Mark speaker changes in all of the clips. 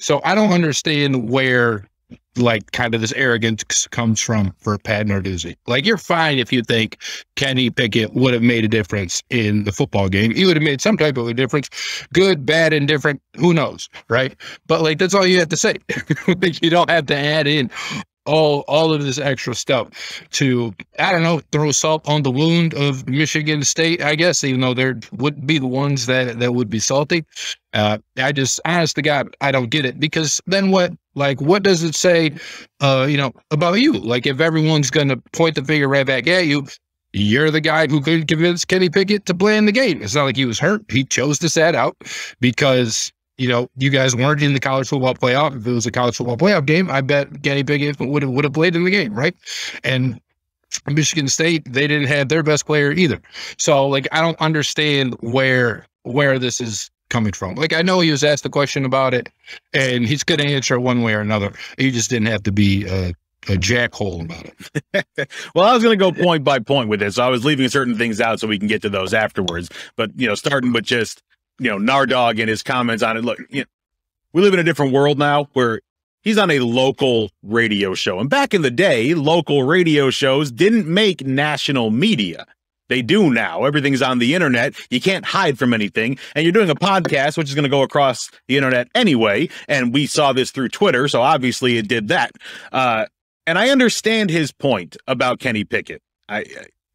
Speaker 1: So I don't understand where like kind of this arrogance comes from for Pat Narduzzi. Like you're fine if you think Kenny Pickett would have made a difference in the football game. He would have made some type of a difference, good, bad, indifferent. Who knows, right? But like that's all you have to say. you don't have to add in all all of this extra stuff to I don't know throw salt on the wound of Michigan State. I guess even though there would be the ones that that would be salty. Uh, I just honest to God, I don't get it because then what? Like, what does it say? Uh, you know about you? Like, if everyone's gonna point the finger right back at you. You're the guy who could convince Kenny Pickett to play in the game. It's not like he was hurt. He chose to sat out because you know, you guys weren't in the college football playoff. If it was a college football playoff game, I bet Kenny Pickett would have would have played in the game, right? And Michigan State, they didn't have their best player either. So, like, I don't understand where where this is coming from. Like, I know he was asked a question about it, and he's going to answer one way or another. He just didn't have to be a, a jackhole about
Speaker 2: it. well, I was going to go point by point with this. So I was leaving certain things out so we can get to those afterwards. But you know, starting with just you know, Nardog and his comments on it. Look, you know, we live in a different world now where he's on a local radio show. And back in the day, local radio shows didn't make national media. They do now. Everything's on the internet. You can't hide from anything. And you're doing a podcast, which is going to go across the internet anyway. And we saw this through Twitter. So obviously it did that. Uh, and I understand his point about Kenny Pickett. I,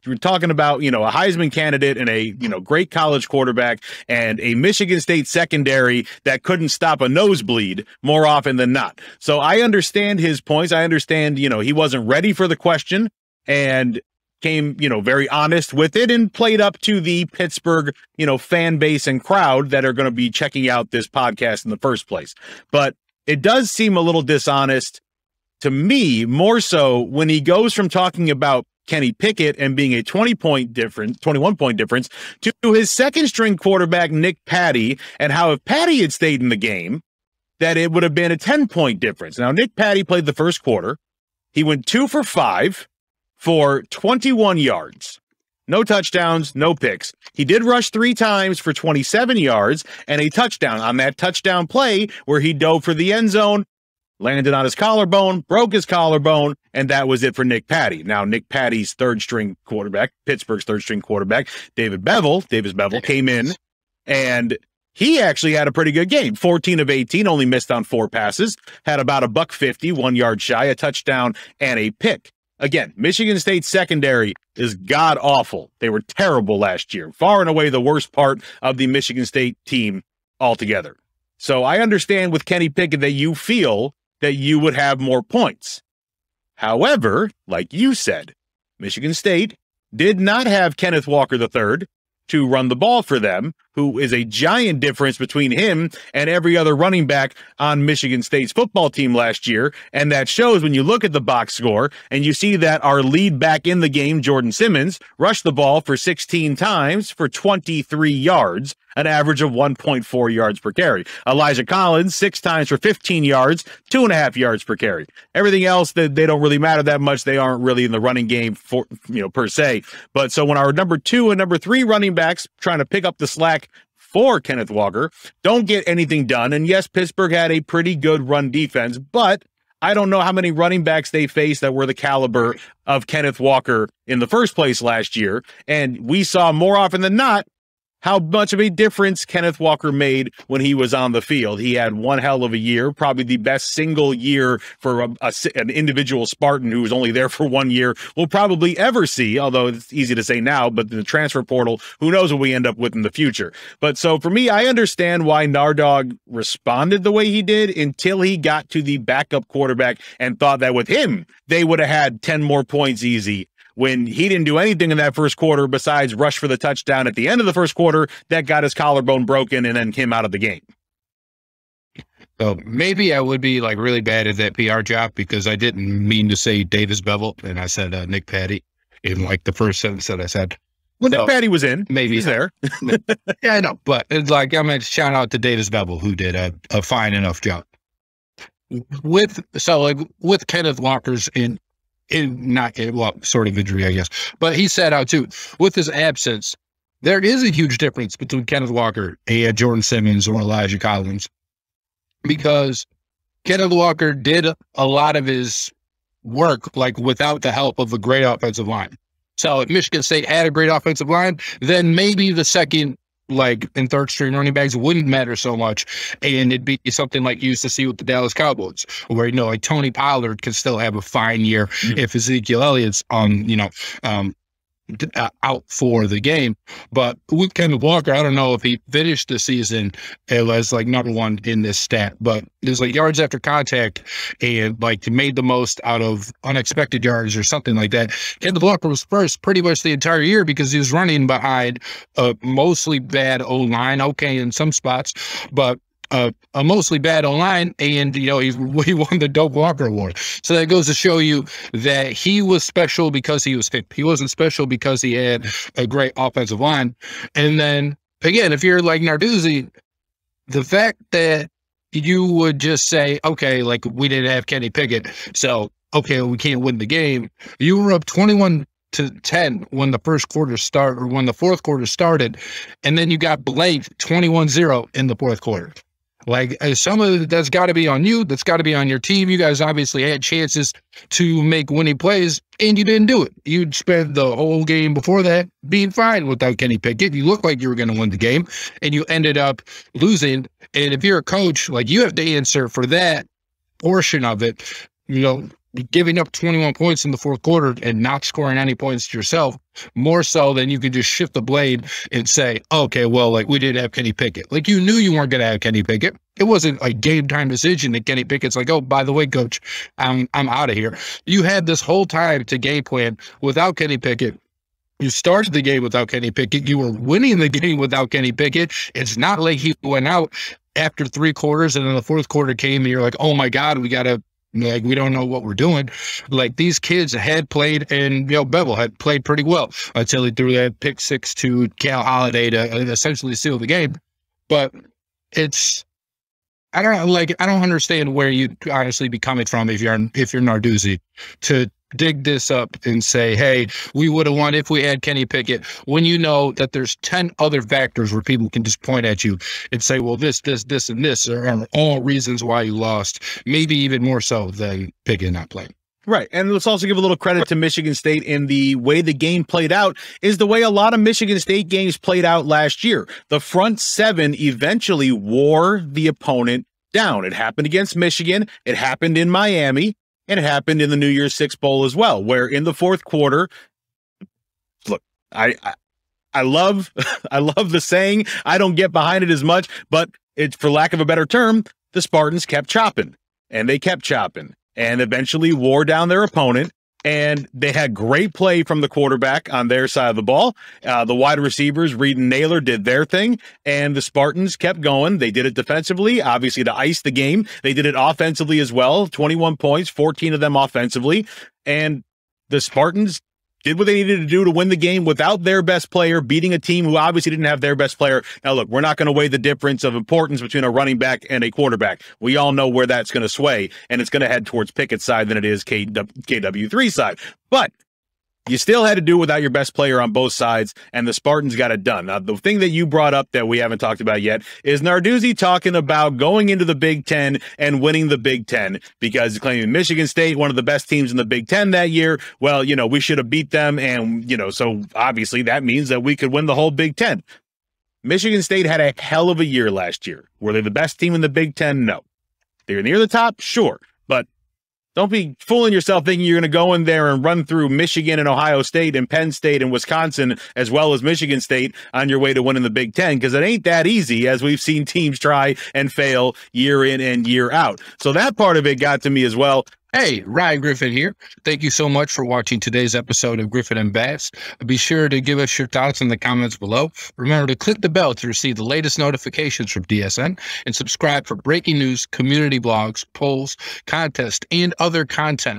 Speaker 2: we're talking about, you know, a Heisman candidate and a, you know, great college quarterback and a Michigan State secondary that couldn't stop a nosebleed more often than not. So I understand his points. I understand, you know, he wasn't ready for the question and came, you know, very honest with it and played up to the Pittsburgh, you know, fan base and crowd that are going to be checking out this podcast in the first place. But it does seem a little dishonest to me, more so when he goes from talking about Kenny Pickett and being a 20 point difference, 21 point difference to his second string quarterback, Nick Patti, and how if Patti had stayed in the game, that it would have been a 10 point difference. Now, Nick Patti played the first quarter. He went two for five for 21 yards. No touchdowns, no picks. He did rush three times for 27 yards and a touchdown on that touchdown play where he dove for the end zone landed on his collarbone, broke his collarbone, and that was it for Nick Patti. Now, Nick Patti's third string quarterback, Pittsburgh's third string quarterback, David Beville, Davis Beville came in and he actually had a pretty good game. 14 of 18 only missed on four passes had about a buck 50 one yard shy a touchdown and a pick. Again michigan state secondary is god awful. They were terrible last year far and away the worst part of the michigan state team altogether. So i understand with kenny pickett that you feel that you would have more points. However, like you said, Michigan State did not have Kenneth Walker III to run the ball for them, who is a giant difference between him and every other running back on Michigan State's football team last year. And that shows when you look at the box score and you see that our lead back in the game, Jordan Simmons, rushed the ball for 16 times for 23 yards, an average of 1.4 yards per carry. Elijah Collins, six times for 15 yards, two and a half yards per carry. Everything else that they don't really matter that much. They aren't really in the running game for, you know, per se. But so when our number two and number three running backs trying to pick up the slack for Kenneth Walker don't get anything done. And yes, Pittsburgh had a pretty good run defense, but I don't know how many running backs they faced that were the caliber of Kenneth Walker in the first place last year. And we saw more often than not how much of a difference Kenneth Walker made when he was on the field. He had one hell of a year, probably the best single year for a, a, an individual Spartan who was only there for one year we'll probably ever see, although it's easy to say now, but in the transfer portal, who knows what we end up with in the future. But so for me, I understand why Nardog responded the way he did until he got to the backup quarterback and thought that with him, they would have had 10 more points easy when he didn't do anything in that first quarter besides rush for the touchdown at the end of the first quarter that got his collarbone broken and then came out of the game.
Speaker 1: So maybe I would be like really bad at that PR job because I didn't mean to say Davis Beville and I said uh, Nick Patti in like the first sentence that I said.
Speaker 2: Well, so, Nick Patti was in.
Speaker 1: Maybe
Speaker 2: he's there.
Speaker 1: yeah, I know, but it's like I'm gonna shout out to Davis Beville who did a, a fine enough job with so like with Kenneth Walker's in in not eh, well, sort of injury, I guess. But he sat out too with his absence, there is a huge difference between Kenneth Walker and Jordan Simmons or Elijah Collins because Kenneth Walker did a lot of his work like without the help of a great offensive line. So if Michigan State had a great offensive line, then maybe the second like and third string running backs wouldn't matter so much. And it'd be something like you used to see with the Dallas Cowboys, where you know, like Tony Pollard could still have a fine year mm-hmm. if Ezekiel Elliott's on, you know, um, Uh, out for the game. But with Kenneth Walker, I don't know if he finished the season uh, as like number one in this stat, but there's like yards after contact and like he made the most out of unexpected yards or something like that. Kenneth Walker was first pretty much the entire year because he was running behind a mostly bad O line, okay in some spots, but a, a mostly bad O line, and you know he he won the Doak Walker Award. So that goes to show you that he was special because he was fit. He wasn't special because he had a great offensive line. And then again, if you're like Narduzzi, the fact that you would just say, okay, like we didn't have Kenny Pickett, so okay, we can't win the game. You were up twenty-one to 10 when the first quarter started or when the fourth quarter started and then you got blanked 21-0 in the fourth quarter like uh, some of that's got to be on you. That's got to be on your team. You guys obviously had chances to make winning plays, and you didn't do it. You'd spent the whole game before that being fine without Kenny Pickett. You looked like you were going to win the game, and you ended up losing. And if you're a coach, like you have to answer for that portion of it. You know, giving up 21 points in the fourth quarter and not scoring any points yourself, more so than you could just shift the blade and say, okay, well, like we didn't have Kenny Pickett. Like you knew you weren't going to have Kenny Pickett. It wasn't a game time decision that Kenny Pickett's like, oh, by the way, coach, I'm I'm out of here. You had this whole time to game plan without Kenny Pickett. You started the game without Kenny Pickett. You were winning the game without Kenny Pickett. It's not like he went out after three quarters and then the fourth quarter came and you're like, oh my God, we got to like we don't know what we're doing. Like these kids had played, and you know Beville had played pretty well until he threw that pick six to Cal Haladay to uh, essentially seal the game. But it's I don't like I don't understand where you honestly be coming from if you're if you're Narduzzi to dig this up and say, hey, we would have won if we had Kenny Pickett, when you know that there's 10 other factors where people can just point at you and say, well, this, this, this, and this are all reasons why you lost, maybe even more so than Pickett not playing.
Speaker 2: Right. And let's also give a little credit to Michigan State in the way the game played out is the way a lot of Michigan State games played out last year. The front seven eventually wore the opponent down. It happened against Michigan. It happened in Miami. And it happened in the New Year's Six Bowl as well, where in the fourth quarter, look, I, I I love I love the saying. I don't get behind it as much, but it's for lack of a better term, the Spartans kept chopping and they kept chopping and eventually wore down their opponent and they had great play from the quarterback on their side of the ball. Uh, the wide receivers, Reed and Nailor, did their thing, and the Spartans kept going. They did it defensively, obviously to ice the game. They did it offensively as well 21 points, 14 of them offensively. And the Spartans did what they needed to do to win the game without their best player, beating a team who obviously didn't have their best player. Now, look, we're not going to weigh the difference of importance between a running back and a quarterback. We all know where that's going to sway, and it's going to head towards Pickett's side than it is KW3 side. But you still had to do without your best player on both sides, and the Spartans got it done. Now, the thing that you brought up that we haven't talked about yet is Narduzzi talking about going into the Big Ten and winning the Big Ten because claiming Michigan State, one of the best teams in the Big Ten that year. Well, you know, we should have beat them, and, you know, so obviously that means that we could win the whole Big Ten. Michigan State had a hell of a year last year. Were they the best team in the Big Ten? No. They're near the top? Sure. Don't be fooling yourself thinking you're going to go in there and run through Michigan and Ohio State and Penn State and Wisconsin as well as Michigan State on your way to winning the Big Ten because it ain't that easy as we've seen teams try and fail year in and year out. So that part of it got to me as well.
Speaker 1: Hey, Ryan Griffin here. Thank you so much for watching today's episode of Griffin and Bass. Be sure to give us your thoughts in the comments below. Remember to click the bell to receive the latest notifications from DSN and subscribe for breaking news, community blogs, polls, contests, and other content